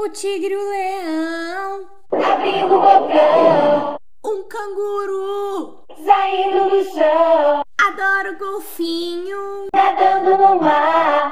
O tigre e o leão. Abrindo o bocão. Um canguru. Saindo do chão. Adoro golfinho. Nadando.